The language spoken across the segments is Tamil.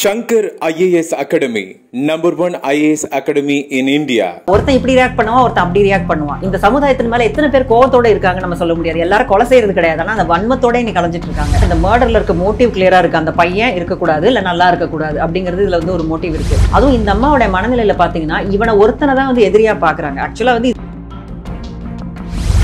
Shankar IAS Academy, number one IAS Academy in India. ஒருத்தன் இப்படி ரியாக்ட் பண்ணுவான் ஒருத்தன் அப்படி ரியாக்ட் பண்ணுவான். இந்த சமுதாயத்தின் மேல எத்தனை பேர் கோவத்தோட இருக்காங்க நம்ம சொல்ல முடியாது. எல்லாரும் கொலை செய்யறது கிடையாது. ஆனா அந்த வன்மத்தோட இன்னைக்கு கலைஞ்சிட்டு இருக்காங்க. இந்த மர்டர்ல இருக்க மோட்டிவ் கிளியரா இருக்கு. அந்த பையன் இருக்கக்கூடாது இல்ல நல்லா இருக்கக்கூடாது அப்படிங்கிறது இதுல வந்து ஒரு மோட்டிவ் இருக்கு. அதுவும் இந்த அம்மாவோட மனநிலையில பாத்தீங்கன்னா இவனை ஒருத்தனை தான் வந்து எதிரியா பாக்குறாங்க. ஆக்சுவலா வந்து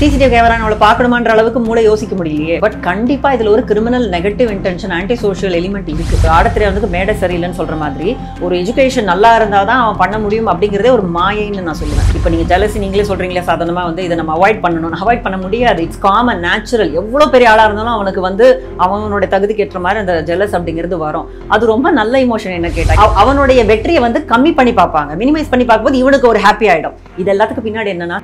சிசிடிவி கேமரா நம்மளை பார்க்கணுமான்ற அளவுக்கு மூளை யோசிக்க முடியலையே. பட் கண்டிப்பா இதுல ஒரு criminal negative intention anti social element இருக்கு வந்து மேடை சரியில்லைன்னு சொல்ற மாதிரி ஒரு எஜுகேஷன் நல்லா இருந்தாதான் அவன் பண்ண முடியும் அப்படிங்கிறதே ஒரு மாயைன்னு நான் சொல்லுவேன். இப்போ நீங்க ஜலசி நீங்களே சொல்றீங்களே சாதாரணமா வந்து இதை நம்ம அவாய்ட் பண்ணணும் அவாய்ட் பண்ண முடியாது. இட்ஸ் காமன் நேச்சுரல் எவ்வளவு பெரிய ஆளா இருந்தாலும் அவனுக்கு வந்து அவனுடைய தகுதிக்கு ஏற்ற மாதிரி அந்த ஜெலஸ் அப்படிங்கிறது வரும். அது ரொம்ப நல்ல இமோஷன் என்ன கேட்டா அவனுடைய வெற்றியை வந்து கம்மி பண்ணி பார்ப்பாங்க. மினிமைஸ் பண்ணி பார்க்கும்போது இவனுக்கு ஒரு ஹாப்பி ஆயிடும். இது எல்லாத்துக்கும் பின்னாடி என்னன்னா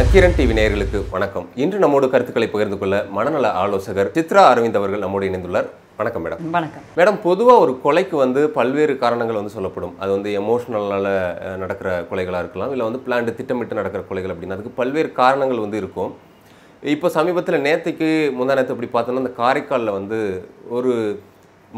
நக்கீரன் டிவி நேயர்களுக்கு வணக்கம். இன்று நம்மோடு கருத்துக்களை பகிர்ந்து கொள்ள மனநல ஆலோசகர் சித்ரா அரவிந்த் அவர்கள் நம்மோடு இணைந்துள்ளார். வணக்கம் மேடம். வணக்கம். மேடம் பொதுவாக ஒரு கொலைக்கு வந்து பல்வேறு காரணங்கள் வந்து சொல்லப்படும். அது வந்து எமோஷனலால் நடக்கிற கொலைகளாக இருக்கலாம் இல்லை வந்து பிளான்டு திட்டமிட்டு நடக்கிற கொலைகள் அப்படின்னு அதுக்கு பல்வேறு காரணங்கள் வந்து இருக்கும். இப்போ சமீபத்தில் நேற்றுக்கு முந்தா நேற்று இப்படி பார்த்தோன்னா அந்த காரைக்காலில் வந்து ஒரு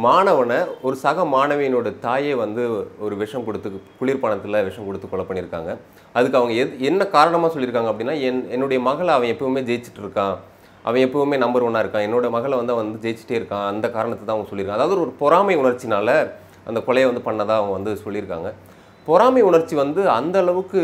மாணவனை ஒரு சக மாணவியினோட தாயே வந்து ஒரு விஷம் கொடுத்து குளிர்பானத்தில் விஷம் கொடுத்து கொலை பண்ணியிருக்காங்க. அதுக்கு அவங்க எது என்ன காரணமாக சொல்லியிருக்காங்க அப்படின்னா என் என்னுடைய மகளை அவன் எப்பவுமே ஜெயிச்சுட்டு இருக்கான். அவன் எப்பவுமே நம்பர் ஒன்னாக இருக்கான். என்னோட மகளை வந்து அவன் வந்து ஜெயிச்சிட்டே இருக்கான். அந்த காரணத்தை தான் அவங்க சொல்லியிருக்காங்க. அதாவது ஒரு பொறாமை உணர்ச்சினால அந்த கொலையை வந்து பண்ணதாக அவங்க வந்து சொல்லியிருக்காங்க. பொறாமை உணர்ச்சி வந்து அந்த அளவுக்கு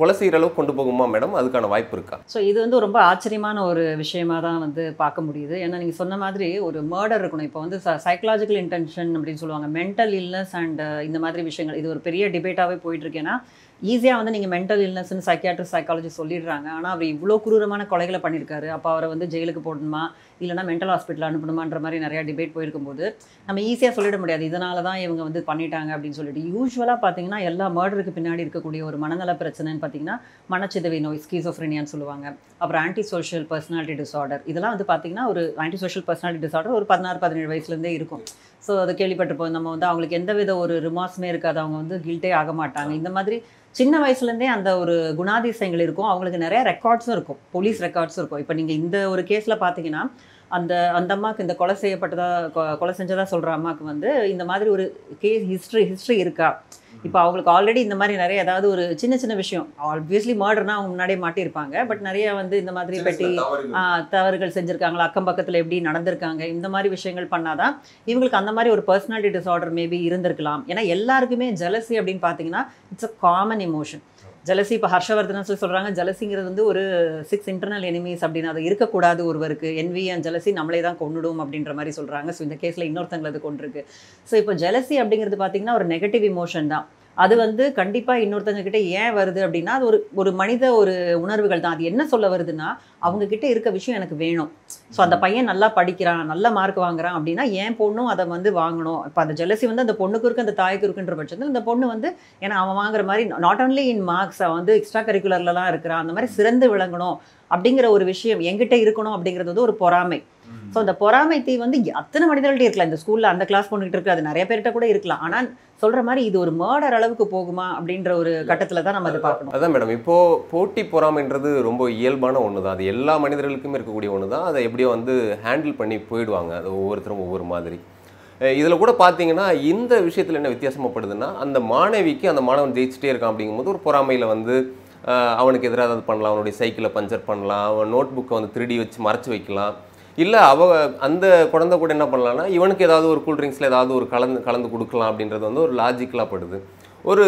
கொலை செய்கிற அளவுக்கு கொண்டு போகுமா மேடம்? அதுக்கான வாய்ப்பு இருக்கா? ஸோ இது வந்து ரொம்ப ஆச்சரியமான ஒரு விஷயமா தான் வந்து பார்க்க முடியுது. ஏன்னா நீங்கள் சொன்ன மாதிரி ஒரு மர்டர் இருக்கணும். இப்போ வந்து சைக்கலாஜிக்கல் இன்டென்ஷன் அப்படின்னு சொல்லுவாங்க. மென்டல் இல்னஸ் அண்ட் இந்த மாதிரி விஷயங்கள். இது ஒரு பெரிய டிபேட்டாகவே போயிட்டு இருக்கேன்னா ஈஸியாக வந்து நீங்கள் மென்டல் இல்னஸ்னு சைக்கியாட்ரிஸ்ட் சைக்காலஜி சொல்லிடுறாங்க. ஆனால் அவர் இவ்வளோ குரூரமான கொலைகளை பண்ணியிருக்காரு அப்போ அவரை வந்து ஜெயிலுக்கு போடணுமா? இல்லைனா மென்டல் ஹாஸ்பிட்டல் அனுப்பணுமான்ற மாதிரி நிறையா டிபேட் போயிருக்கும்போது நம்ம ஈஸியாக சொல்லிட முடியாது. இதனால தான் இவங்க வந்து பண்ணிட்டாங்க அப்படின்னு சொல்லிட்டு. யூஸ்வலாக பார்த்தீங்கன்னா எல்லா மர்டருக்கு பின்னாடி இருக்கக்கூடிய ஒரு மனநல பிரச்சனைன்னு பார்த்தீங்கன்னா மனச்சிதவி நோய் ஸ்கீசோஃப்ரினியான்னு சொல்லுவாங்க. அப்புறம் ஆன்டி சோஷியல் பர்சனாலிட்டி டிசார்டர் இதெல்லாம் வந்து பார்த்தீங்கன்னா ஒரு ஆன்டி சோஷியல் பர்சனாலிட்டி டிசார்டர் ஒரு பதினாறு பதினேழு வயசுலேருந்தே இருக்கும். ஸோ அதை கேள்விப்பட்டிருப்போம். நம்ம வந்து அவங்களுக்கு எந்த வித ஒரு ரிமார்ஸுமே இருக்காது. அவங்க வந்து கில்ட்டே ஆக மாட்டாங்க. இந்த மாதிரி சின்ன வயசுலேருந்தே அந்த ஒரு குணாதிசயங்கள் இருக்கும். அவங்களுக்கு நிறைய ரெக்கார்ட்ஸும் இருக்கும். போலீஸ் ரெக்கார்ட்ஸும் இருக்கும். இப்போ நீங்கள் இந்த ஒரு கேஸில் பார்த்தீங்கன்னா அந்த அந்த அம்மாவுக்கு இந்த கொலை செய்யப்பட்டதாக கொ- கொலை செஞ்சதாக சொல்கிற அம்மாவுக்கு வந்து இந்த மாதிரி ஒரு கேஸ் ஹிஸ்ட்ரி ஹிஸ்ட்ரி இருக்கா? இப்போ அவங்களுக்கு ஆல்ரெடி இந்த மாதிரி நிறைய ஏதாவது ஒரு சின்ன சின்ன விஷயம். ஆப்வியஸ்லி மர்டர்னா அவங்க முன்னாடியே மாட்டியிருப்பாங்க. பட் நிறைய வந்து இந்த மாதிரி பெட்டி தவறுகள். செஞ்சுருக்காங்களா? அக்கம் பக்கத்தில் எப்படி நடந்திருக்காங்க? இந்த மாதிரி விஷயங்கள் பண்ணாதான் இவங்களுக்கு அந்த மாதிரி ஒரு பர்சனாலிட்டி டிசார்டர் மேபி இருந்திருக்கலாம். ஏன்னா எல்லாருக்குமே ஜெலசி அப்படின்னு பார்த்தீங்கன்னா it's a common emotion jealousy இப்போ ஹர்ஷவர்தனா சொல்லி சொல்கிறாங்க ஜலசிங்கிறது வந்து ஒரு சிக்ஸ் இன்டர்னல் எனிமீஸ் அப்படின்னு. அது இருக்கக்கூடாது ஒருவருக்கு. என்வி அண்ட் ஜலசி நம்மளே தான் கொண்டுடும் அப்படின்ற மாதிரி சொல்கிறாங்க ஸோ இந்த கேஸில் இன்னொருத்தங்களது கொண்டிருக்கு ஸோ இப்போ ஜலசி அப்படிங்கிறது பார்த்தீங்கன்னா ஒரு நெகட்டிவ் இமோஷன் தான். அது வந்து கண்டிப்பாக இன்னொருத்தங்க கிட்ட ஏன் வருது அப்படின்னா அது ஒரு ஒரு மனித ஒரு உணர்வுகள் தான். அது என்ன சொல்ல வருதுன்னா அவங்க கிட்ட இருக்க விஷயம் எனக்கு வேணும். ஸோ அந்த பையன் நல்லா படிக்கிறான் நல்ல மார்க் வாங்குறான் அப்படின்னா என் பொண்ணும் அதை வந்து வாங்கணும். இப்போ அந்த ஜெலசி வந்து அந்த பொண்ணுக்கு இருக்கு அந்த தாய்க்கு இருக்குன்ற பட்சத்தில் இந்த பொண்ணு வந்து ஏன்னா அவன் வாங்குற மாதிரி நாட் only இன் மார்க்ஸ் அவன் வந்து எக்ஸ்ட்ரா கரிக்குலர்லலாம் இருக்கிறான். அந்த மாதிரி சிறந்து விளங்கணும் அப்படிங்கிற ஒரு விஷயம் எங்கிட்ட இருக்கணும் அப்படிங்கிறது வந்து ஒரு பொறாமை. ஸோ அந்த பொறாமை தீ வந்து அத்தனை மனிதர்கள்ட்ட இருக்கலாம். இந்த ஸ்கூலில் அந்த கிளாஸ் பொண்ணுகிட்ட இருக்கு அது நிறைய பேர்கிட்ட கூட இருக்கலாம். ஆனால் சொல்ற மாதிரி இது ஒரு மர்டர் அளவுக்கு போகுமா அப்படின்ற ஒரு கட்டத்தில் தான் நம்ம அதை பார்க்கணும். அதான் மேடம் இப்போ போட்டி பொறாமைன்றது ரொம்ப இயல்பான ஒன்று தான் அது எல்லா மனிதர்களுக்குமே இருக்கக்கூடிய ஒன்று தான் அதை எப்படியோ வந்து ஹேண்டில் பண்ணி போயிடுவாங்க. அது ஒவ்வொருத்தரும் ஒவ்வொரு மாதிரி. இதில் கூட பார்த்தீங்கன்னா இந்த விஷயத்தில் என்ன வித்தியாசமாப்படுதுன்னா அந்த மாணவிக்கு அந்த மாணவன் ஜெயிச்சிட்டே இருக்கான் அப்படிங்கும்போது ஒரு பொறாமையில் வந்து அவனுக்கு எதிராக ஏதாவது பண்ணலாம். அவனுடைய சைக்கிளை பஞ்சர் பண்ணலாம். அவன் நோட் புக்கை வந்து திருடி வச்சு மறைச்சு வைக்கலாம். இல்லை அவ அந்த குழந்தை கூட என்ன பண்ணலாம்னா இவனுக்கு ஏதாவது ஒரு கூல்ட்ரிங்க்ஸில் ஏதாவது ஒரு கலந்து கலந்து கொடுக்கலாம் அப்படின்றது வந்து ஒரு லாஜிக்கலாக படுது. ஒரு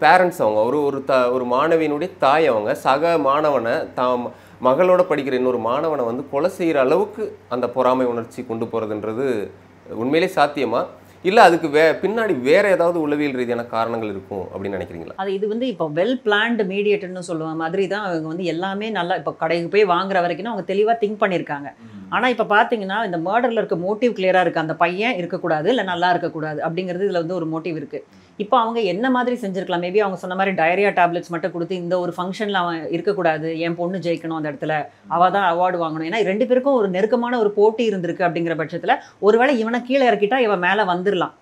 பேரண்ட்ஸ் அவங்க ஒரு ஒரு த ஒரு மாணவியினுடைய தாய் அவங்க சக மாணவனை தாம் மகளோட படிக்கிற இன்னொரு மாணவனை வந்து கொலை செய்கிற அளவுக்கு அந்த பொறாமை உணர்ச்சி கொண்டு போகிறதுன்றது உண்மையிலே சாத்தியமாக இல்லை அதுக்கு வே பின்னாடி வேற ஏதாவது உளவியல் ரீதியான காரணங்கள் இருக்கும் அப்படின்னு நினைக்கிறீங்களா? அது இது வந்து இப்போ வெல் பிளான்டு மீடியேட்டர்னு சொல்லுவாங்க மாதிரி தான் அவங்க வந்து எல்லாமே நல்லா இப்போ கடைக்கு போய் வாங்குற வரைக்கும் அவங்க தெளிவாக திங்க் பண்ணியிருக்காங்க ஆனால் இப்போ பார்த்தீங்கன்னா இந்த மர்டரில் இருக்க மோட்டிவ் கிளியராக இருக்குது அந்த பையன் இருக்கக்கூடாது இல்லை நல்லா இருக்கக்கூடாது அப்படிங்கிறது இதில் வந்து ஒரு மோட்டிவ் இருக்குது இப்போ அவங்க என்ன மாதிரி செஞ்சிருக்கலாம்? மேபி அவங்க சொன்ன மாதிரி டயரியா டேப்லெட்ஸ் மட்டும் கொடுத்து இந்த ஒரு ஃபங்க்ஷனில் அவன் இருக்கக்கூடாது என் பொண்ணு ஜெயிக்கணும் அந்த இடத்துல அவள் தான் அவார்டு வாங்கணும். ஏன்னா ரெண்டு பேருக்கும் ஒரு நெருக்கமான ஒரு போட்டி இருந்திருக்கு அப்படிங்கிற பட்சத்தில் ஒருவேளை இவனை கீழே இறக்கிட்டா இவன் மேலே வந்துடலாம்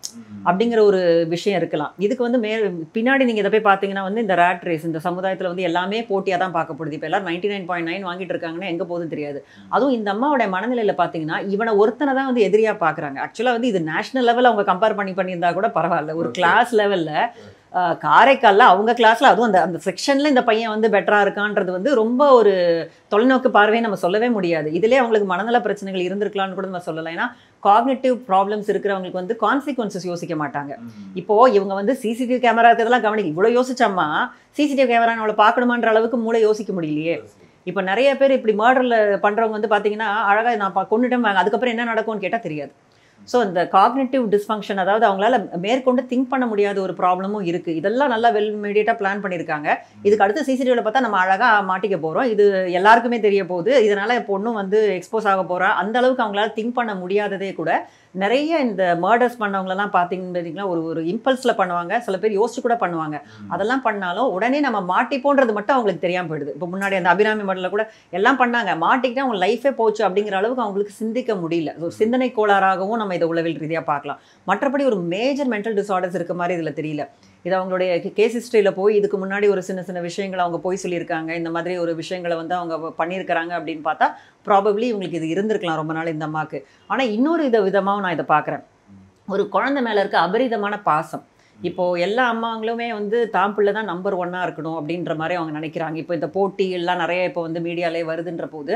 அப்படிங்கிற ஒரு விஷயம் இருக்கலாம். இதுக்கு வந்து மே பின்னாடி நீங்கள் இதை போய் பார்த்தீங்கன்னா வந்து இந்த ரேட் ரேஸ் இந்த சமுதாயத்தில் வந்து எல்லாமே போட்டியாக தான் பார்க்கப்படுது இப்போ எல்லாரும் நைன்டி நைன் பாயிண்ட் நைன் வாங்கிட்டு இருக்காங்கன்னா எங்கே போகுதுன்னு தெரியாது. அதுவும் இந்த அம்மாவோட மனநிலையில் பார்த்தீங்கன்னா இவனை ஒருத்தனை தான் வந்து எதிரியாக பார்க்குறாங்க. ஆக்சுவலாக வந்து இது நேஷனல் லெவலில் அவங்க கம்பேர் பண்ணி பண்ணியிருந்தா கூட பரவாயில்ல. ஒரு கிளாஸ் லெவலில் காரைக்காலில் அவங்க கிளாஸில் அதுவும் அந்த அந்த செக்ஷனில் இந்த பையன் வந்து பெட்டராக இருக்கான்றது வந்து ரொம்ப ஒரு தொலைநோக்கு பார்வையை நம்ம சொல்லவே முடியாது. இதிலே அவங்களுக்கு மனநல பிரச்சனைகள் இருந்திருக்கலாம்னு கூட நம்ம சொல்லலாம். ஏன்னா காக்னேட்டிவ் ப்ராப்ளம்ஸ் இருக்கிறவங்களுக்கு வந்து கான்சிக்வன்சஸ் யோசிக்க மாட்டாங்க. இப்போ இவங்க வந்து சிசிடிவி கேமரா இருக்கிறதெல்லாம் கவனிக்க இவ்வளோ யோசிச்சாமா சிசிடிவி கேமரா அவளை பார்க்கணுமான்ற அளவுக்கு மூளை யோசிக்க முடியலையே. இப்போ நிறைய பேர் இப்படி மர்டரில் பண்ணுறவங்க வந்து பார்த்தீங்கன்னா அழகாக நான் வாங்க. அதுக்கப்புறம் என்ன நடக்கும்னு கேட்டால் தெரியாது. ஸோ இந்த காக்னேட்டிவ் டிஸ்ஃபங்க்ஷன் அதாவது அவங்களால மேற்கொண்டு திங்க் பண்ண முடியாத ஒரு ப்ராப்ளமும் இருக்குது இதெல்லாம் நல்லா வெல் இமீடியட்டாக பிளான் பண்ணியிருக்காங்க. இதுக்கு அடுத்து சிசிடிவியில் பார்த்தா நம்ம அழகாக மாட்டிக்க போகிறோம் இது எல்லாருக்குமே தெரிய போகுது. இதனால் பொண்ணும் வந்து எக்ஸ்போஸ் ஆக போகிறா அந்த அளவுக்கு அவங்களால திங்க் பண்ண முடியாததே கூட நிறைய இந்த மர்டர்ஸ் பண்ணவங்களெல்லாம் பார்த்தீங்கன்னா ஒரு ஒரு இம்பல்ஸில் பண்ணுவாங்க. சில பேர் யோசிச்சு கூட பண்ணுவாங்க. அதெல்லாம் பண்ணாலும் உடனே நம்ம மாட்டிப்போன்றது மட்டும் அவங்களுக்கு தெரியாமல் போயிடுது. இப்போ முன்னாடி அந்த அபிராமி மடலில் கூட எல்லாம் பண்ணாங்க. மாட்டிக்கிட்டு அவங்க லைஃபே போச்சு அப்படிங்கிற அளவுக்கு அவங்களுக்கு சிந்திக்க முடியல. ஒரு சிந்தனை கோளாறாகவும் நம்ம இதை உளவில் ரீதியாக பார்க்கலாம். மற்றபடி ஒரு மேஜர் மென்டல் டிசார்டர்ஸ் இருக்க மாதிரி இதில் தெரியல. இது அவங்களுடைய கேஸ் ஹிஸ்ட்ரியில் போய் இதுக்கு முன்னாடி ஒரு சின்ன சின்ன விஷயங்களை அவங்க போய் சொல்லியிருக்காங்க. இந்த மாதிரி ஒரு விஷயங்களை வந்து அவங்க பண்ணியிருக்கிறாங்க அப்படின்னு பார்த்தா ப்ராபப்ளி இவங்களுக்கு இது இருந்திருக்கலாம் ரொம்ப நாள் இந்த அம்மாவுக்கு. ஆனால் இன்னொரு இதை விதமாகவும் நான் இதை பார்க்குறேன். ஒரு குழந்தை மேலே இருக்க அபரிதமான பாசம். இப்போது எல்லா அம்மாங்களுமே வந்து தான் பிள்ளை தான் நம்பர் ஒன்னாக இருக்கணும் அப்படின்ற மாதிரி அவங்க நினைக்கிறாங்க. இப்போ இந்த போட்டி எல்லாம் நிறைய இப்போ வந்து மீடியாலே வருதுன்ற போது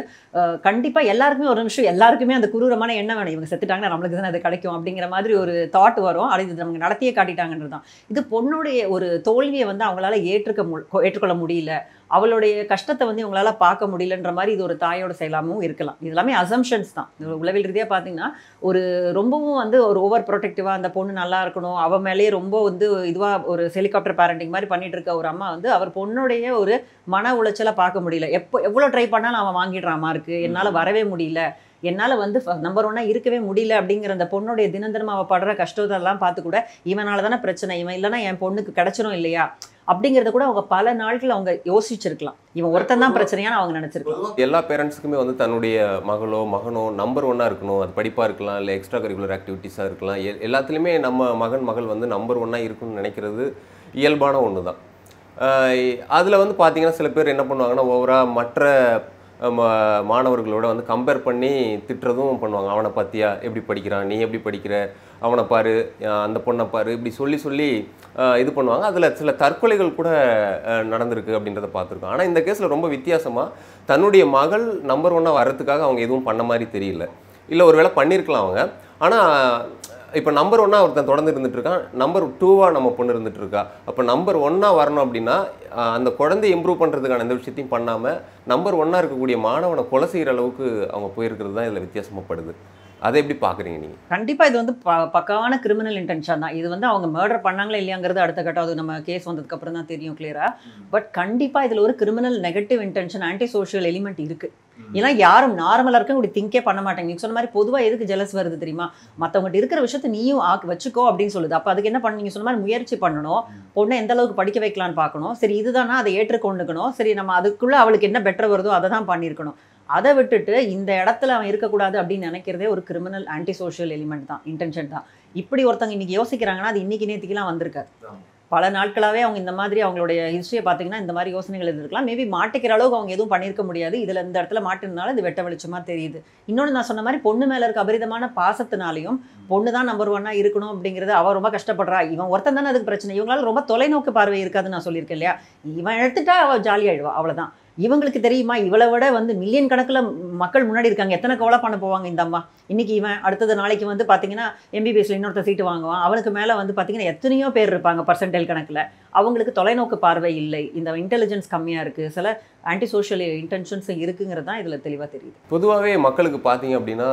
கண்டிப்பாக எல்லாருக்குமே ஒரு நிமிஷம் எல்லாருக்குமே அந்த குரூரமான என்ன வேணும். இவங்க செத்துட்டாங்கன்னா நம்மளுக்கு தானே அது கிடைக்கும் அப்படிங்கிற மாதிரி ஒரு தாட் வரும். அது இது நமக்கு நடத்தியே காட்டிட்டாங்கன்றது தான் இது பொண்ணுடைய ஒரு தோல்வியை வந்து அவங்களால ஏற்றுக்க மு ஏற்றுக்கொள்ள முடியல. அவளுடைய கஷ்டத்தை வந்து இவங்களால பார்க்க முடியலன்ற மாதிரி இது ஒரு தாயோட செயலாமும் இருக்கலாம். இது எல்லாமே அசம்ஷன்ஸ் தான். இது உளவியல் ரீதியாக பார்த்தீங்கன்னா ஒரு ரொம்பவும் வந்து ஒரு ஓவர் ப்ரொடெக்டிவாக அந்த பொண்ணு நல்லா இருக்கணும். அவ மேலேயே ரொம்ப வந்து இதுவாக ஒரு ஹெலிகாப்டர் பேரண்டிங் மாதிரி பண்ணிட்டு இருக்க ஒரு அம்மா வந்து அவர் பொண்ணுடைய ஒரு மன உளைச்சலை பார்க்க முடியல. எப்போ எவ்வளோ ட்ரை பண்ணாலும் அவன் வாங்கிடுறான் மார்க்கு என்னால் வரவே முடியல. என்னால் வந்து நம்பர் ஒன்னாக இருக்கவே முடியல அப்படிங்கிற அந்த பொண்ணுடைய தினம் தினம் அவள் படுற கஷ்டத்தெல்லாம் பார்த்து கூட இவனால தானே பிரச்சனை இவன் இல்லைன்னா என் பொண்ணுக்கு கிடைச்சிரும் இல்லையா? அப்படிங்கிறத கூட அவங்க பல நாட்கள் அவங்க யோசிச்சிருக்கலாம். இவன் ஒருத்தன் தான் பிரச்சனையான்னு அவங்க நினைச்சிருக்கலாம். எல்லா பேரண்ட்ஸுக்குமே வந்து தன்னுடைய மகளோ மகனோ நம்பர் ஒன்னாக இருக்கணும். அது படிப்பாக இருக்கலாம் இல்லை எக்ஸ்ட்ரா கரிக்குலர் ஆக்டிவிட்டீஸாக இருக்கலாம். எல்லாத்துலேயுமே நம்ம மகன் மகள் வந்து நம்பர் ஒன்னாக இருக்கணும்னு நினைக்கிறது இயல்பான ஒன்று தான் அதில் வந்து பார்த்தீங்கன்னா சில பேர் என்ன பண்ணுவாங்கன்னா ஓவராக மற்ற மாணவர்களோட வந்து கம்பேர் பண்ணி திட்டுறதும் பண்ணுவாங்க. அவனை பார்த்தியா? எப்படி படிக்கிறான்? நீ எப்படி படிக்கிற? அவனை பாரு அந்த பொண்ணை பாரு இப்படி சொல்லி சொல்லி இது பண்ணுவாங்க. அதில் சில தற்கொலைகள் கூட நடந்திருக்கு அப்படின்றத பார்த்துருக்கோம். ஆனால் இந்த கேஸில் ரொம்ப வித்தியாசமாக தன்னுடைய மகள் நம்பர் ஒன்னாக வர்றதுக்காக அவங்க எதுவும் பண்ண மாதிரி தெரியல. இல்லை ஒருவேளை பண்ணியிருக்கலாம் அவங்க. ஆனால் இப்போ நம்பர் ஒன்னாக ஒருத்தன் தொடர்ந்து இருந்துட்டு இருக்கான் நம்பர் டூவாக நம்ம பொண்ணு இருந்துட்டு இருக்கா அப்போ நம்பர் ஒன்னாக வரணும் அப்படின்னா அந்த குழந்தைய இம்ப்ரூவ் பண்ணுறதுக்கான எந்த விஷயத்தையும் பண்ணாமல் நம்பர் ஒன்னாக இருக்கக்கூடிய மாணவனை கொலை செய்கிற அளவுக்கு அவங்க போயிருக்கிறது தான் இதில் வித்தியாசமாகப்படுது அதை எப்படி பார்க்குறீங்க நீங்கள் கண்டிப்பா இது வந்து ப பக்காவான கிரிமினல் இன்டென்ஷன் தான். இது வந்து அவங்க மர்டர் பண்ணாங்களா இல்லையாங்கிறது அடுத்த கட்டம். அது நம்ம கேஸ் வந்ததுக்கு அப்புறம் தான் தெரியும் கிளியரா பட் கண்டிப்பா இதுல ஒரு criminal negative intention anti social element இருக்கு ஏன்னா யாரும் நார்மலா இருக்க இப்படி திங்கே பண்ண மாட்டாங்க. நீங்க சொன்ன மாதிரி பொதுவா எதுக்கு ஜெலஸ் வருது தெரியுமா? மத்தவங்ககிட்ட இருக்கிற விஷயத்த நீயும் ஆக்கு வச்சுக்கோ அப்படின்னு சொல்லுது. அப்ப அதுக்கு என்ன பண்ண நீங்க சொன்ன மாதிரி முயற்சி பண்ணணும். பொண்ணை எந்த அளவுக்கு படிக்க வைக்கலாம்னு பார்க்கணும். சரி இதுதானா? அதை ஏற்றுக்கொண்டுக்கணும். சரி நம்ம அதுக்குள்ள அவளுக்கு என்ன பெட்டர் வருதோ அதை தான் பண்ணியிருக்கணும். அதை விட்டுட்டு இந்த இடத்துல அவன் இருக்கக்கூடாது அப்படின்னு நினைக்கிறதே ஒரு கிரிமினல் ஆன்டி சோஷியல் எலிமெண்ட் தான் இன்டென்ஷன் தான். இப்படி ஒருத்தங்க இன்னைக்கு யோசிக்கிறாங்கன்னா அது இன்னைக்கு நேத்திக்கெல்லாம் வந்திருக்காது பல நாட்களாகவே அவங்க இந்த மாதிரி அவங்களுடைய ஹிஸ்ட்ரியை பார்த்தீங்கன்னா இந்த மாதிரி யோசனைகள் இருந்திருக்கலாம். மேபி மாட்டிக்கிற அளவுக்கு அவங்க எதுவும் பண்ணியிருக்க முடியாது. இதில் இந்த இடத்துல மாட்டினால இது வெட்ட வெளிச்சமாக தெரியுது. இன்னொன்று நான் சொன்ன மாதிரி பொண்ணு மேலே இருக்க அபரிதமான பாசத்தினாலையும் பொண்ணு தான் நம்பர் ஒன்னாக இருக்கணும் அப்படிங்கிறது அவ ரொம்ப கஷ்டப்படுறா. இவன் ஒருத்தன் தானே அதுக்கு பிரச்சனை. இவங்களால ரொம்ப தொலைநோக்கு பார்வை இருக்காதுன்னு நான் சொல்லியிருக்கேன் இல்லையா? இவன் எடுத்துட்டா அவள் ஜாலியாயிடுவா அவ்வளவுதான். இவங்களுக்கு தெரியுமா? இவளை விட வந்து மில்லியன் கணக்கில் மக்கள் முன்னாடி இருக்காங்க. எத்தனை கவலை பண்ண போவாங்க இந்த அம்மா? இன்றைக்கி இவன் அடுத்தது நாளைக்கு வந்து பார்த்தீங்கன்னா எம்பிபிஎஸ்ல இன்னொருத்த சீட்டு வாங்குவான். அவனுக்கு மேலே வந்து பார்த்தீங்கன்னா எத்தனையோ பேர் இருப்பாங்க பர்சன்டேல் கணக்கில். அவங்களுக்கு தொலைநோக்கு பார்வை இல்லை. இந்த இன்டெலிஜென்ஸ் கம்மியாக இருக்குது சில ஆன்டி சோஷியல் இன்டென்ஷன்ஸும் இருக்குங்கிறது தான் இதில் தெளிவாக தெரியுது. பொதுவாகவே மக்களுக்கு பார்த்தீங்க அப்படின்னா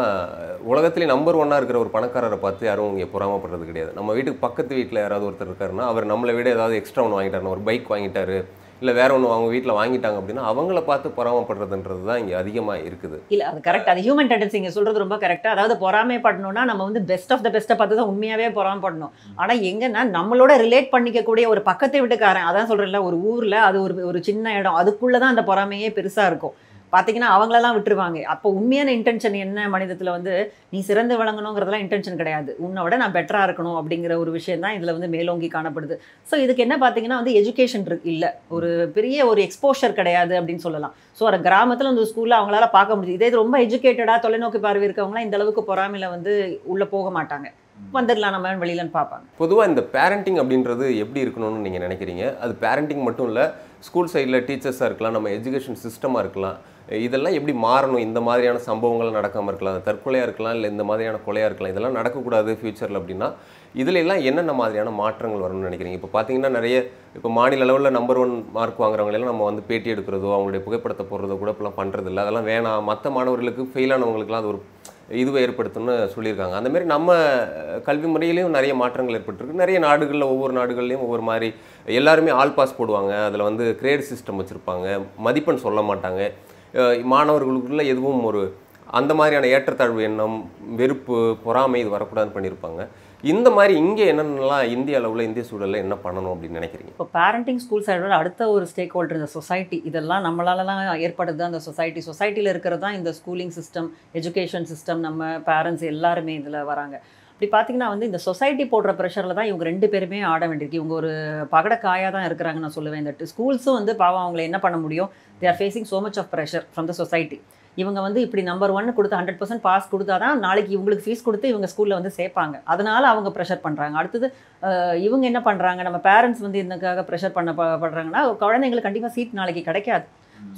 உலகத்திலே நம்பர் ஒன்னாக இருக்கிற ஒரு பணக்காரரை பார்த்து யாரும் இங்கே பொறாமப்படுறது கிடையாது. நம்ம வீட்டுக்கு பக்கத்து வீட்டில் யாராவது ஒருத்தர் இருக்காருன்னா அவர் நம்மளை விட ஏதாவது எக்ஸ்ட்ரா ஒன்று வாங்கிட்டாருன்னா ஒரு பைக் வாங்கிட்டாரு இல்லை வேற ஒன்று அவங்க வீட்டில் வாங்கிட்டாங்க அப்படின்னா அவங்கள பார்த்து பொறாமப்படுறதுன்றது தான் இங்கே அதிகமாக இருக்குது. இல்லை அது கரெக்ட் அது ஹியூமன் டெண்டன்சி இங்கே சொல்கிறது ரொம்ப கரெக்டாக அதாவது பொறாமைப்படணும்னா நம்ம வந்து பெஸ்ட் ஆஃப் த பெஸ்ட்டை பார்த்து தான் உண்மையாகவே பொறாமப்படணும். ஆனால் எங்கன்னா நம்மளோட ரிலேட் பண்ணிக்கக்கூடிய ஒரு பக்கத்து வீட்டுக்காரன். அதான் சொல்கிறேன்ல ஒரு ஊரில் அது ஒரு ஒரு சின்ன இடம். அதுக்குள்ளே தான் அந்த பொறாமையே பெருசாக இருக்கும். பார்த்தீங்கன்னா அவங்களெல்லாம் விட்டுருவாங்க. அப்போ உண்மையான இன்டென்ஷன் என்ன மனிதத்தில் வந்து நீ சிறந்து விளங்கணுங்கிறதெல்லாம் இன்டென்ஷன் கிடையாது. உன்னை விட நான் பெட்டராக இருக்கணும் அப்படிங்கிற ஒரு விஷயம் தான் இதில் வந்து மேலோங்கி காணப்படுது. ஸோ இதுக்கு என்ன பார்த்தீங்கன்னா வந்து எஜுகேஷன் இல்லை. ஒரு பெரிய ஒரு எக்ஸ்போஷர் கிடையாது அப்படின்னு சொல்லலாம். ஸோ ஒரு கிராமத்தில் அந்த ஸ்கூலில் அவங்களால பார்க்க முடியுது இதே ரொம்ப எஜுகேட்டடாக தொலைநோக்கு பார்வை இருக்கவங்களாம் இந்த அளவுக்கு பொறாமையில் வந்து உள்ளே போக மாட்டாங்க. வந்துடலாம் நம்ம வெளியிலன்னு பார்ப்பாங்க. பொதுவாக இந்த பேரண்டிங் அப்படின்றது எப்படி இருக்கணும்னு நீங்கள் நினைக்கிறீங்க? அது பேரண்டிங் மட்டும் இல்லை ஸ்கூல் சைடில் டீச்சர்ஸாக இருக்கலாம் நம்ம எஜுகேஷன் சிஸ்டமாக இருக்கலாம். இதெல்லாம் எப்படி மாறணும்? இந்த மாதிரியான சம்பவங்கள் நடக்காமல் இருக்கலாம். தற்கொலையாக இருக்கலாம் இல்லை இந்த மாதிரியான கொலையாக இருக்கலாம். இதெல்லாம் நடக்கக்கூடாது ஃப்யூச்சரில் அப்படின்னா இதுல எல்லாம் என்னென்ன மாதிரியான மாற்றங்கள் வரணும்னு நினைக்கிறீங்க? இப்போ பார்த்தீங்கன்னா நிறைய இப்போ மாநில அளவில் நம்பர் ஒன் மார்க் வாங்குறவங்களெல்லாம் நம்ம வந்து பேட்டி எடுக்கிறதோ அவங்களுடைய புகைப்படத்தை போடுறதோ கூட இப்பெல்லாம் பண்ணுறது இல்லை அதெல்லாம் வேணாம். மற்ற மாணவர்களுக்கு ஃபெயில் ஆனவங்களுக்குலாம் அது ஒரு இதுவை ஏற்படுத்தும்னு சொல்லியிருக்காங்க. அந்த மாதிரி நம்ம கல்வி முறையிலையும் நிறைய மாற்றங்கள் ஏற்பட்டிருக்கு. நிறைய நாடுகளில் ஒவ்வொரு நாடுகள்லையும் ஒவ்வொரு மாதிரி எல்லாருமே ஆல் பாஸ் போடுவாங்க. அதில் வந்து கிரேட் சிஸ்டம் வச்சுருப்பாங்க. மதிப்பெண் சொல்ல மாட்டாங்க. மாணவர்களுக்குள்ள எதுவும் ஒரு அந்த மாதிரியான ஏற்றத்தாழ்வு எண்ணம் வெறுப்பு பொறாமை இது வரக்கூடாதுன்னு பண்ணியிருப்பாங்க. இந்த மாதிரி இங்கே என்னென்னலாம் இந்திய அளவில் இந்திய சூழலில் என்ன பண்ணணும் அப்படின்னு நினைக்கிறீங்க? இப்போ பேரண்டிங் ஸ்கூல் சைடோட அடுத்த ஒரு ஸ்டேக் ஹோல்டர் இந்த சொசைட்டி இதெல்லாம் நம்மளாலலாம் ஏற்படுது அந்த சொசைட்டி சொசைட்டியில் இருக்கிறது தான் இந்த ஸ்கூலிங் சிஸ்டம் எஜுகேஷன் சிஸ்டம் நம்ம பேரண்ட்ஸ் எல்லாருமே இதில் வராங்க. இப்படி பார்த்தீங்கன்னா வந்து இந்த சொசைட்டி போடுற ப்ரெஷரில் தான் இவங்க ரெண்டு பேருமே ஆட வேண்டியிருக்கு. இவங்க ஒரு பகடக்காயாக தான் இருக்கிறாங்க நான் சொல்லுவேன். இந்த ஸ்கூல்ஸும் வந்து பாவம் அவங்கள என்ன பண்ண முடியும்? They are facing so much of pressure from the society இவங்க வந்து இப்படி நம்பர் ஒன் கொடுத்து ஹண்ட்ரட் பர்சன்ட் பாஸ் கொடுத்தா தான் நாளைக்கு இவங்களுக்கு ஃபீஸ் கொடுத்து இவங்க ஸ்கூலில் வந்து சேர்ப்பாங்க. அதனால் அவங்க ப்ரெஷர் பண்ணுறாங்க அடுத்தது இவங்க என்ன பண்ணுறாங்க நம்ம பேரண்ட்ஸ் வந்து இதுக்காக ப்ரெஷர் பண்ண படுறாங்கன்னா குழந்தைங்களுக்கு கண்டிப்பாக சீட் நாளைக்கு கிடைக்காது.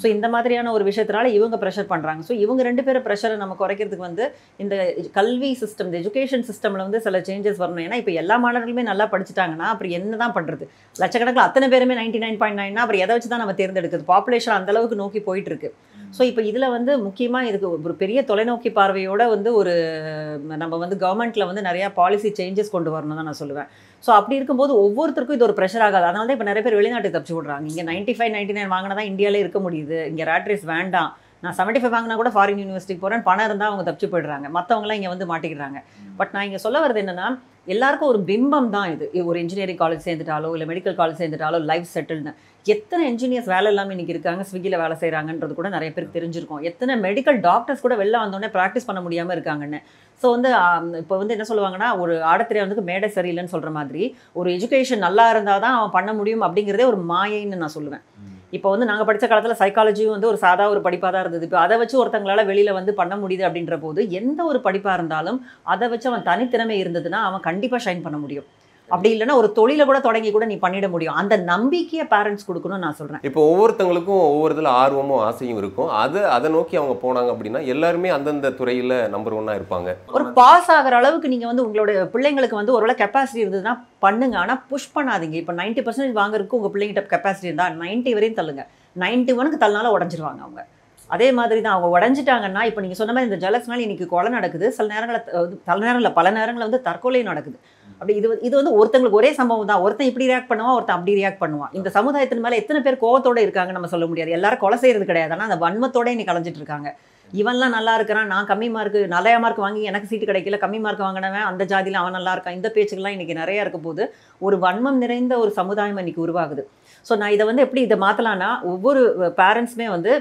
ஸோ இந்த மாதிரியான ஒரு விஷயத்தினால இவங்க ப்ரெஷர் பண்ணுறாங்க ஸோ இவங்க ரெண்டு பேரும் ப்ரெஷரை நம்ம குறைக்கிறதுக்கு வந்து இந்த கல்வி சிஸ்டம் இந்த எஜுகேஷன் சிஸ்டமில் வந்து சில சேஞ்சஸ் வரணும். ஏன்னா இப்போ எல்லா மாணவர்களுமே நல்லா படிச்சுட்டாங்கன்னா அப்புறம் என்ன தான் பண்ணுறது லட்சக்கணக்கில் அத்தனை பேருமே நைன்டி நைன் பாயிண்ட் நைன்னா அப்புறம் எதை வச்சு தான் நம்ம தேர்ந்தெடுக்குது பாப்புலேஷன் அந்த அளவுக்கு நோக்கி போயிட்டு இருக்கு. ஸோ இப்போ இதில் வந்து முக்கியமாக இதுக்கு ஒரு பெரிய தொலைநோக்கி பார்வையோட வந்து ஒரு நம்ம வந்து கவர்மெண்ட்டில் வந்து நிறையா பாலிசி சேஞ்சஸ் கொண்டு வரணும் தான் நான் சொல்லுவேன். ஸோ அப்படி இருக்கும்போது ஒவ்வொருத்தருக்கும் இது ஒரு ப்ரெஷர் ஆகாது. அதனால தான் இப்போ நிறைய பேர் வெளிநாட்டுக்கு தப்பிச்சு விடுறாங்க. இங்கே நைன்ட்டி ஃபைவ் நைன்ட்டி நைன் வாங்கினா தான் இந்தியாவிலே இருக்க முடியுது. இங்கே ரேட்ரேஸ் வேண்டாம். நான் செவன்ட்டி ஃபைவ் வாங்கினா கூட ஃபாரின் யூனிவர்சிட்டிக்கு போகிறேன் பணம் இருந்தால் அவங்க தப்பிச்சு போயிடுறாங்க. மற்றவங்களாம் இங்கே வந்து மாட்டிக்கிறாங்க. பட் நான் இங்கே சொல்ல வர்றது என்னன்னா எல்லாருக்கும் ஒரு பிம்பம் தான் இது. ஒரு இன்ஜினியரிங் காலேஜ் சேர்ந்துட்டாலோ இல்லை மெடிக்கல் காலேஜ் சேர்ந்துட்டாலோ லைஃப் செட்டில்னு எத்தனை இன்ஜினியர்ஸ் வேலை இல்லாமல் இன்றைக்கி இருக்காங்க ஸ்விக்கியில் வேலை செய்கிறாங்கன்றது கூட நிறைய பேருக்கு தெரிஞ்சிருக்கும். எத்தனை மெடிக்கல் டாக்டர்ஸ் கூட வெளில வந்தோடனே ப்ராக்டிஸ் பண்ண முடியாமல் இருக்காங்கன்னு. ஸோ வந்து இப்போ வந்து என்ன சொல்லுவாங்கன்னா ஒரு ஆடத்திரையானுக்கு மேடை சரியில்லைன்னு சொல்கிற மாதிரி ஒரு எஜுகேஷன் நல்லா இருந்தால் தான் அவன் பண்ண முடியும் அப்படிங்கிறதே ஒரு மாயைன்னு நான் சொல்லுவேன். இப்போ வந்து நாங்கள் படித்த காலத்தில் சைக்காலஜியும் வந்து ஒரு சாதா ஒரு படிப்பாக தான் இருந்தது. இப்போ அதை வச்சு ஒருத்தங்களால் வெளியில் வந்து பண்ண முடியுது அப்படின்ற போது எந்த ஒரு படிப்பாக இருந்தாலும் அதை வச்சு அவன் தனித்திறமை இருந்ததுன்னா அவன் கண்டிப்பாக ஷைன் பண்ண முடியும். அப்படி இல்லைன்னா ஒரு தொழிலை கூட தொடங்கி கூட நீ பண்ணிட முடியும். அந்த நம்பிக்கையை பேரண்ட்ஸ் கொடுக்கணும்னு நான் சொல்கிறேன் இப்போ ஒவ்வொருத்தங்களுக்கும் ஒவ்வொரு இதில் ஆர்வமும் ஆசையும் இருக்கும். அது அதை நோக்கி அவங்க போனாங்க அப்படின்னா எல்லாருமே அந்தந்த துறையில் நம்பர் ஒன்னாக இருப்பாங்க. ஒரு பாஸ் ஆகிற அளவுக்கு நீங்கள் வந்து உங்களோட பிள்ளைங்களுக்கு வந்து ஒருவேளை கெப்பாசிட்டி இருந்ததுன்னா பண்ணுங்க. ஆனால் புஷ் பண்ணாதீங்க. இப்போ நைன்ட்டி பர்சன்டேஜ் வாங்குறதுக்கு உங்கள் பிள்ளைங்கிட்ட கெப்பாசிட்டி இருந்தால் நைன்ட்டி வரையும் தள்ளுங்க. நைன்ட்டி ஒனுக்கு தள்ளினாலும் உடஞ்சிருவாங்க அவங்க. அதே மாதிரி தான் அவங்க உடஞ்சிட்டாங்கன்னா இப்போ நீங்கள் சொன்ன மாதிரி இந்த ஜலஸ்னால இன்னைக்கு கொலை நடக்குது. சில நேரங்களில் சில நேரங்களில் பல நேரங்களில் வந்து தற்கொலை நடக்குது. அப்படி இது இது வந்து ஒருத்தங்களுக்கு ஒரே சம்பவம் தான். ஒருத்தன் இப்படி ரியாக்ட் பண்ணுவான் ஒருத்தன் அப்படி ரியாக்ட் பண்ணுவான். இந்த சமுதாயத்தின் மேலே எத்தனை பேர் கோவத்தோடு இருக்காங்க நம்ம சொல்ல முடியாது. எல்லாரும் கொலை செய்யறது கிடையாது. ஆனால் அந்த வன்மத்தோட இன்னைக்கு கலைஞ்சிட்டு இருக்காங்க. இவன்லாம் நல்லா இருக்கிறான். நான் கம்மி மார்க் நிறைய மார்க் வாங்கி எனக்கு சீட்டு கிடைக்கல கம்மி மார்க் வாங்கினவன் அந்த ஜாதியில் அவன் நல்லா இருக்கான். இந்த பேச்சுக்கெல்லாம் இன்றைக்கி நிறையா இருக்க போது ஒரு வன்மம் நிறைந்த ஒரு சமுதாயம் இன்னைக்கு உருவாகுது. ஸோ நான் இதை வந்து எப்படி இதை மாற்றலான்னா ஒவ்வொரு பேரண்ட்ஸுமே வந்து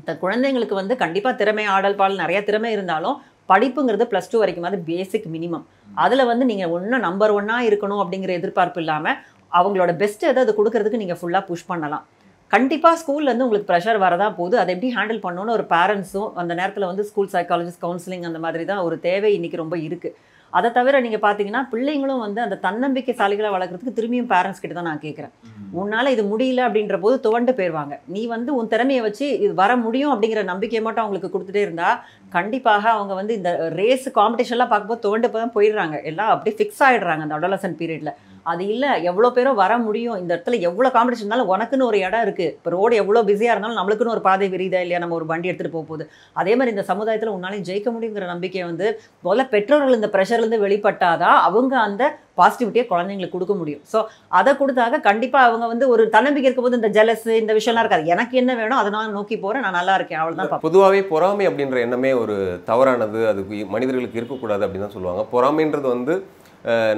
இந்த குழந்தைங்களுக்கு வந்து கண்டிப்பாக திறமை ஆடல் பாடல் நிறைய திறமை இருந்தாலும் படிப்புங்கிறது ப்ளஸ் டூ வரைக்கும் அது பேசிக் மினிமம் அதில் வந்து நீங்கள் ஒன்றும் நம்பர் ஒன்னாக இருக்கணும் அப்படிங்கிற எதிர்பார்ப்பு இல்லாமல் அவங்களோட பெஸ்ட்டு எதை அது கொடுக்கறதுக்கு நீங்கள் ஃபுல்லாக புஷ் பண்ணலாம். கண்டிப்பாக ஸ்கூல்லேருந்து உங்களுக்கு ப்ரெஷர் வரதான் போகுது. அதை எப்படி ஹேண்டில் பண்ணணும்னு ஒரு பேரண்ட்ஸும் அந்த நேரத்தில் வந்து ஸ்கூல் சைக்காலஜிஸ்ட் கவுன்சிலிங் அந்த மாதிரி தான் ஒரு தேவை இன்னைக்கு ரொம்ப இருக்குது அதை தவிர நீங்கள் பார்த்தீங்கன்னா பிள்ளைங்களும் வந்து அந்த தன்னம்பிக்கைசாலிகளை வளர்க்குறதுக்கு திரும்பியும் பேரண்ட்ஸ் கிட்ட தான் நான் கேட்குறேன் உன்னால் இது முடியல அப்படின்ற போது துவண்டு போயிடுவாங்க நீ வந்து உன் திறமையை வச்சு இது வர முடியும் அப்படிங்கிற நம்பிக்கையை மட்டும் அவங்களுக்கு கொடுத்துட்டே இருந்தால் கண்டிப்பாக அவங்க வந்து இந்த ரேஸ் காம்படிஷன்லாம் பார்க்கும்போது துவண்டு தான் போயிடுறாங்க. எல்லாம் அப்படியே ஃபிக்ஸ் ஆகிடுறாங்க அந்த அடலசன் பீரியடில் அது இல்லை எவ்வளோ பேரோ வர முடியும். இந்த இடத்துல எவ்வளோ காம்படிஷன் இருந்தாலும் உனக்குன்னு ஒரு இடம் இருக்குது இப்போ ரோடு எவ்வளோ பிஸியாக இருந்தாலும் நம்மளுக்குன்னு ஒரு பாதை விரிதா இல்லையா நம்ம ஒரு வண்டி எடுத்துகிட்டு போக போகுது. அதே மாதிரி இந்த சமுதாயத்தில் உன்னாலையும் ஜெயிக்க முடியுங்கிற நம்பிக்கை வந்து முதல்ல பெற்றோர்கள் இந்த ப்ரெஷர்லேருந்து வெளிப்பட்டாதான் அவங்க அந்த பாசிட்டிவிட்டியை குழந்தைங்களுக்கு கொடுக்க முடியும். ஸோ அதை கொடுத்தாக கண்டிப்பாக அவங்க வந்து ஒரு தன்னம்பிக்கை இருக்கும்போது இந்த ஜெலஸ் இந்த விஷயம்லாம் இருக்காது. எனக்கு என்ன வேணும் அதை நான் நோக்கி போகிறேன் நான் நல்லா இருக்கேன் அவ்வளோதான் பார்ப்பேன் பொதுவாகவே பொறாமை அப்படின்ற எண்ணமே ஒரு தவறானது அது மனிதர்களுக்கு இருக்கக்கூடாது அப்படின்னு தான் சொல்லுவாங்க. பொறாமைன்றது வந்து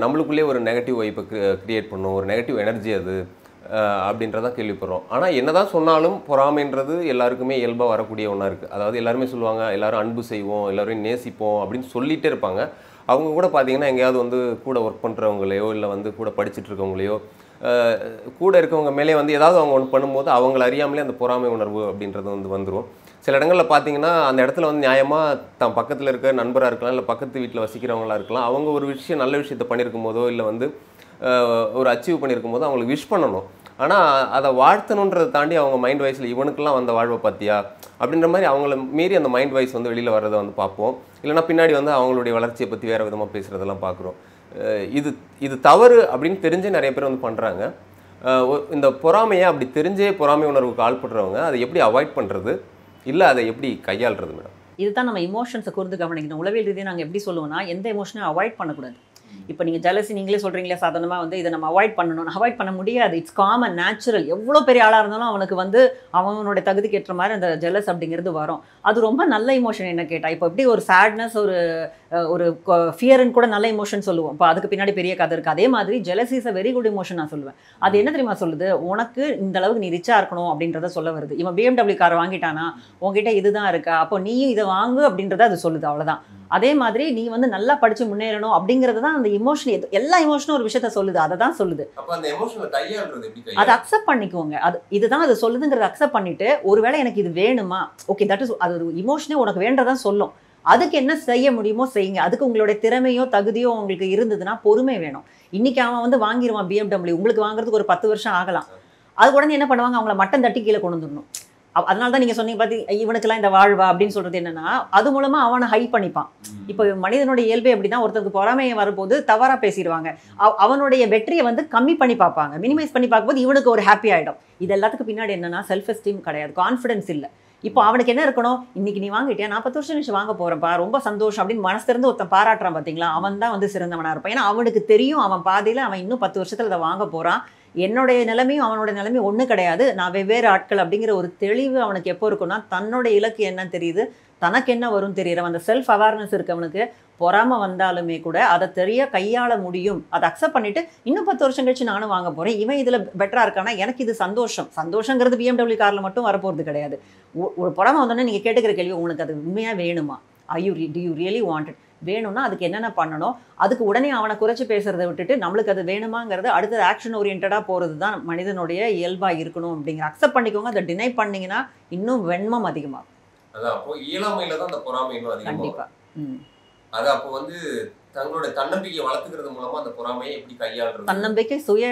நம்மளுக்குள்ளே ஒரு நெகட்டிவ் வைப்பை க்ரியேட் பண்ணும் ஒரு நெகட்டிவ் எனர்ஜி அது அப்படின்றதான் கேள்விப்படுறோம். ஆனால் என்ன தான் சொன்னாலும் பொறாமைன்றது எல்லாருக்குமே இயல்பாக வரக்கூடிய ஒன்றா இருக்குது அதாவது எல்லாருமே சொல்லுவாங்க எல்லாரும் அன்பு செய்வோம் எல்லோரையும் நேசிப்போம் அப்படின்னு சொல்லிகிட்டே இருப்பாங்க. அவங்க கூட பார்த்தீங்கன்னா எங்கேயாவது வந்து கூட ஒர்க் பண்ணுறவங்களையோ இல்லை வந்து கூட படிச்சுட்டு இருக்கவங்களையோ கூட இருக்கவங்க மேலே வந்து ஏதாவது அவங்க ஒன்று பண்ணும்போது அவங்கள அறியாமலே அந்த பொறாமை உணர்வு அப்படின்றது வந்து வந்துடும் சில இடங்களில் பார்த்தீங்கன்னா அந்த இடத்துல வந்து நியாயமாக தான் பக்கத்தில் இருக்க நண்பராக இருக்கலாம் இல்லை பக்கத்து வீட்டில் வசிக்கிறவங்களா இருக்கலாம் அவங்க ஒரு விஷயம் நல்ல விஷயத்தை பண்ணியிருக்கும் போதோ இல்லை வந்து ஒரு அச்சீவ் பண்ணியிருக்கும் போது அவங்களுக்கு விஷ் பண்ணணும். ஆனால் அதை வாழ்த்தணுன்றதை தாண்டி அவங்க மைண்ட் வைஸில் இவனுக்கெல்லாம் வந்த வாழ்வை பார்த்தியா அப்படின்ற மாதிரி அவங்கள மீறி அந்த மைண்ட் வைஸ் வந்து வெளியில் வர்றதை வந்து பார்ப்போம். இல்லைனா பின்னாடி வந்து அவங்களுடைய வளர்ச்சியை பற்றி வேறு விதமாக பேசுகிறதெல்லாம் பார்க்குறோம். இது இது தவறு அப்படின்னு தெரிஞ்சே நிறைய பேர் வந்து பண்ணுறாங்க இந்த பொறாமையை அப்படி தெரிஞ்சே பொறாமை உணர்வுக்கு ஆள்படுறவங்க அதை எப்படி அவாய்ட் பண்ணுறது இல்லை அதை எப்படி கையாளுறது மேடம் இதுதான் நம்ம இமோஷன்ஸை கூர்ந்து கவனிக்கணும். உளவியல் ரீதியாக நாங்கள் எப்படி சொல்லுவோம்னா எந்த இமோஷனையும் அவாய்ட் பண்ணக்கூடாது. இப்போ நீங்கள் ஜலசி நீங்களே சொல்கிறீங்களே சாதாரணமாக வந்து இதை நம்ம அவாய்ட் பண்ணணும். அவாய்ட் பண்ண முடியாது. இட்ஸ் காமன் நேச்சுரல் எவ்வளோ பெரிய ஆளாக இருந்தாலும் அவனுக்கு வந்து அவனுடைய தகுதிக்கு ஏற்ற மாதிரி அந்த ஜெலஸ் அப்படிங்கிறது வரும். அது ரொம்ப நல்ல இமோஷன் என்ன கேட்டால் இப்போ எப்படி ஒரு சேட்னஸ் ஒரு ஒரு ஃபியர்னு கூட நல்ல இமோஷன் சொல்லுவோம். இப்போ அதுக்கு பின்னாடி பெரிய கதை இருக்குது அதே மாதிரி jealous is a very good emotion நான் சொல்லுவேன். அது என்ன தெரியுமா சொல்லுது? உனக்கு இந்த அளவுக்கு நீ ரிச்சாக இருக்கணும் அப்படின்றத சொல்ல வருது. இவன் பிஎம்டபிள்யூ கார் வாங்கிட்டானா? உன்கிட்ட இதுதான் இருக்கா? அப்போ நீயும் இதை வாங்கு அப்படின்றத அது சொல்லுது. அவ்வளவுதான். அதே மாதிரி நீ வந்து நல்லா படிச்சு முன்னேறணும் அப்படிங்கிறது தான் அந்த இமோஷன் எல்லா இமோஷனும் ஒரு விஷயத்த சொல்லுது. அதை தான் சொல்லுது. எமோஷனை அதை அக்செப்ட் பண்ணிக்கோங்க. அது இதுதான் அது சொல்லுதுங்கிறத அக்செப்ட் பண்ணிட்டு ஒருவேளை எனக்கு இது வேணுமா? ஓகே தட் இஸ் அது ஒரு இமோஷனே உனக்கு வேண்டதான் சொல்லும். அதுக்கு என்ன செய்ய முடியுமோ செய்யுங்க. அதுக்கு உங்களுடைய திறமையோ தகுதியோ உங்களுக்கு இருந்ததுன்னா பொறுமை வேணும். இன்னைக்கு அவன் வந்து வாங்கிடுவான் பிஎம்டபிள்யூ உங்களுக்கு வாங்குறதுக்கு ஒரு பத்து வருஷம் ஆகலாம். அது உடனே என்ன பண்ணுவாங்க? அவங்கள மட்டம் தட்டி கீழே கொண்டு வந்துடணும். அதனால தான் நீங்க சொன்னீங்க பார்த்தி இவனுக்கெல்லாம் இந்த வாழ்வா? அப்படின்னு சொல்றது என்னன்னா அது மூலமா அவனை ஹை பண்ணிப்பான். இப்போ மனிதனுடைய இயல்பே எப்படின்னா ஒருத்தருக்கு பொறாமையை வரும்போது தவறா பேசிடுவாங்க. அவ- அவனுடைய வெற்றியை வந்து கம்மி பண்ணி பார்ப்பாங்க. மினிமைஸ் பண்ணி பார்க்கும்போது இவனுக்கு ஒரு ஹாப்பி ஆயிடும். இது எல்லாத்துக்கும் பின்னாடி என்னன்னா செல்ஃப் எஸ்டீம் கிடையாது. கான்ஃபிடன்ஸ் இல்லை. இப்போ அவனுக்கு என்ன இருக்கணும்? இன்னைக்கு நீ வாங்கிட்டியா? நான் பத்து வருஷம் கழிச்சு வாங்க போறேன்ப்பா. ரொம்ப சந்தோஷம் அப்படின்னு மனசு திறந்து ஒருத்தன் பாராட்டுறான் பார்த்தீங்களா அவன் தான் வந்து சிறந்தவனாக இருப்பான். ஏன்னா அவனுக்கு தெரியும் அவன் பாதையில் அவன் இன்னும் பத்து வருஷத்தில் அதை வாங்க போகிறான் என்னுடைய நிலைமையும் அவனோட நிலைமையும் ஒன்றும் கிடையாது. நான் வெவ்வேறு ஆட்கள் அப்படிங்கிற ஒரு தெளிவு அவனுக்கு எப்போ இருக்குன்னா தன்னோட இலக்கு என்னன்னு தெரியுது. தனக்கு என்ன வரும் தெரியுற அந்த செல்ஃப் அவேர்னஸ் இருக்கவனுக்கு பொறாம வந்தாலுமே கூட அதை தெரிய கையாள முடியும். அதை அக்செப்ட் பண்ணிட்டு இன்னும் பத்து வருஷம் கழிச்சு நானும் வாங்க போகிறேன் இவன் இதில் பெட்டராக இருக்கானா எனக்கு இது சந்தோஷம். சந்தோஷங்கிறது பிஎம்டபிள்யூ காரில் மட்டும் வரப்போகிறது கிடையாது. ஒரு பொறாம வந்தோடனே நீங்கள் கேட்டுக்கிற கேள்வி உங்களுக்கு அது உண்மையாக வேணுமா? I you do you really wanted வேணும்னா அதுக்கு என்னென்ன பண்ணணும்? அதுக்கு உடனே அவனை குறைச்சி பேசுகிறத விட்டுட்டு நம்மளுக்கு அது வேணுமாங்கிறது அடுத்தது ஆக்ஷன் ஓரியன்டாக போகிறது தான் மனிதனுடைய இயல்பாக இருக்கணும் அப்படிங்கிற. அக்செப்ட் பண்ணிக்கோங்க. அதை டினை பண்ணிங்கன்னா இன்னும் வெண்மம் அதிகமாகும். அதான் அப்போ இயலாமையில தான் அந்த பொறாமை இன்னும் அதிகமாக அது அப்போ வந்து தங்களோட தன்னம்பிக்கையை வளர்த்துக்கிறது மூலமா அந்த பொறாமையை எப்படி கையாளுறது? தன்னம்பிக்கை சுய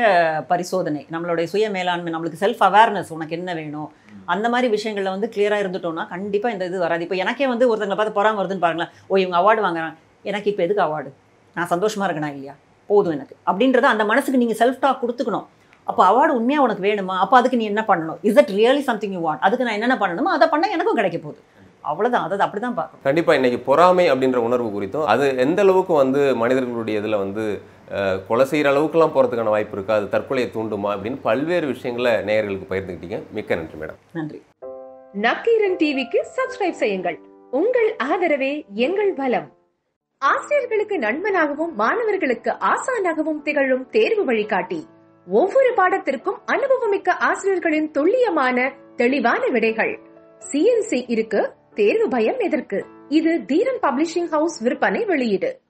பரிசோதனை நம்மளுடைய சுய மேலாண்மை நம்மளுக்கு செல்ஃப் அவேர்னஸ் உனக்கு என்ன வேணும்? அந்த மாதிரி விஷயங்கள்ல வந்து கிளியரா இருந்துட்டோம்னா கண்டிப்பா இந்த இது வராது. இப்போ எனக்கே வந்து ஒருத்தங்களை பார்த்து பொறாம வருதுன்னு பாருங்களேன். ஓ இவங்க அவார்டு வாங்குறாங்க. எனக்கு இப்போ எதுக்கு அவார்டு நான் சந்தோஷமா இருக்கேனா இல்லையா? போதும் எனக்கு. அப்படின்றத அந்த மனசுக்கு நீங்க செல்ஃப் டாக் கொடுத்துக்கணும். அப்போ அவார்டு உண்மையா உனக்கு வேணுமா? அப்போ அதுக்கு நீ என்ன பண்ணணும்? Is it really something you want அதுக்கு நான் என்னென்ன பண்ணணுமோ அதை பண்ணா எனக்கும் கிடைக்க போகுது. அவ்வளவுதான். அதை அப்படிதான் பார்க்கணும். கண்டிப்பா இன்னைக்கு பொறாமை அப்படின்ற உணர்வு குறித்தும் அது எந்த அளவுக்கு வந்து மனிதர்களுடைய இதுல வந்து கொலை செய்யற அளவுக்குலாம் போறதுக்கான வாய்ப்பு இருக்கா? அது தற்கொலையை தூண்டுமா? அப்படின்னு பல்வேறு விஷயங்களை நேயர்களுக்கு பகிர்ந்துக்கிட்டீங்க மிக்க நன்றி மேடம். நன்றி. நக்கீரன் டிவிக்கு சப்ஸ்கிரைப் செய்யுங்கள். உங்கள் ஆதரவே எங்கள் பலம். ஆசிரியர்களுக்கு நண்பனாகவும் மாணவர்களுக்கு ஆசானாகவும் திகழும் தேர்வு வழிகாட்டி. ஒவ்வொரு பாடத்திற்கும் அனுபவமிக்க ஆசிரியர்களின் துல்லியமான தெளிவான விடைகள். சிஎன்சி இருக்கு தேர்வு பயம் எதற்கு? இது தீரன் பப்ளிஷிங் ஹவுஸ் விற்பனை வெளியீடு.